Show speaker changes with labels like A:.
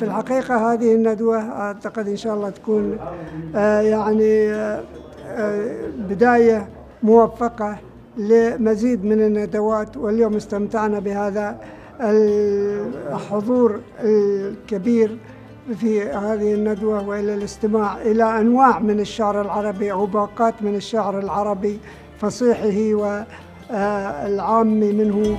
A: في الحقيقة هذه الندوة أعتقد إن شاء الله تكون آه، يعني آه، آه، بداية موفقة لمزيد من الندوات واليوم استمتعنا بهذا الحضور الكبير في هذه الندوة وإلى الاستماع إلى أنواع من الشعر العربي أو باقات من الشعر العربي فصيحه والعامي منه.